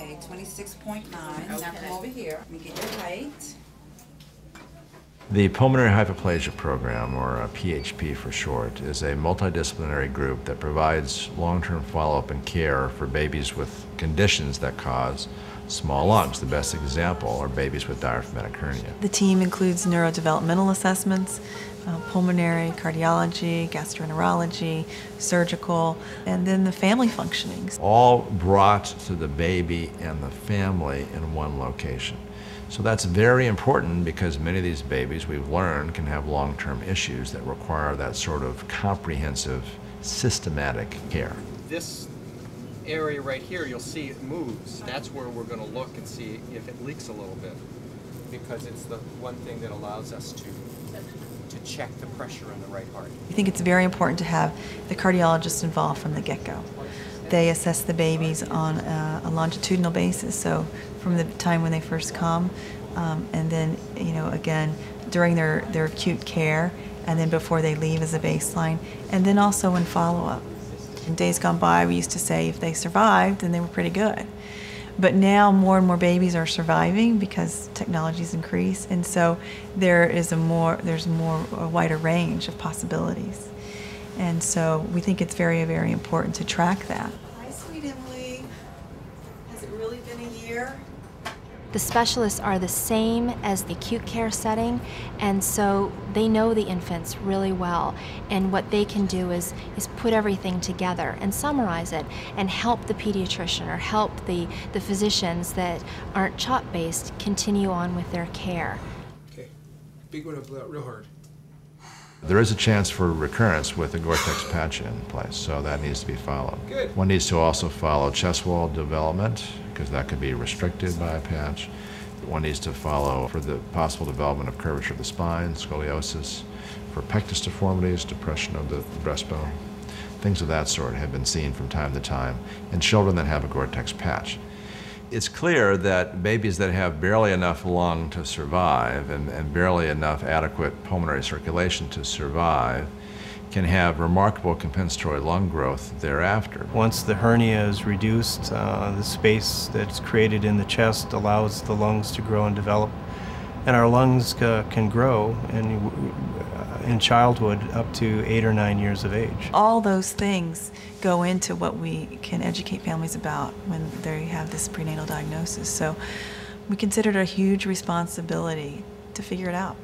Okay, twenty-six point nine, now come over here, let me get your height. The Pulmonary Hypoplasia Program, or PHP for short, is a multidisciplinary group that provides long-term follow-up and care for babies with conditions that cause small lungs. The best example are babies with diaphragmatic hernia. The team includes neurodevelopmental assessments, uh, pulmonary, cardiology, gastroenterology, surgical, and then the family functionings. All brought to the baby and the family in one location. So that's very important because many of these babies, we've learned, can have long-term issues that require that sort of comprehensive, systematic care. This area right here, you'll see it moves. That's where we're gonna look and see if it leaks a little bit. Because it's the one thing that allows us to, to check the pressure in the right heart. I think it's very important to have the cardiologist involved from the get-go. They assess the babies on a, a longitudinal basis, so from the time when they first come, um, and then, you know, again, during their, their acute care, and then before they leave as a baseline, and then also in follow-up. In days gone by, we used to say if they survived, then they were pretty good. But now more and more babies are surviving because technology's increased, and so there is a more there's more a wider range of possibilities. And so we think it's very, very important to track that. Hi, sweet Emily. Has it really been a year? The specialists are the same as the acute care setting, and so they know the infants really well. And what they can do is, is put everything together and summarize it and help the pediatrician or help the, the physicians that aren't CHOP based continue on with their care. Okay, big one up real hard. There is a chance for recurrence with a Gore-Tex patch in place, so that needs to be followed. Good. One needs to also follow chest wall development, because that could be restricted by a patch. One needs to follow for the possible development of curvature of the spine, scoliosis, for pectus deformities, depression of the breastbone. Things of that sort have been seen from time to time in children that have a Gore-Tex patch. It's clear that babies that have barely enough lung to survive and, and barely enough adequate pulmonary circulation to survive can have remarkable compensatory lung growth thereafter. Once the hernia is reduced, uh, the space that's created in the chest allows the lungs to grow and develop. And our lungs ca- can grow in, in childhood up to eight or nine years of age. All those things go into what we can educate families about when they have this prenatal diagnosis. So we consider it a huge responsibility to figure it out.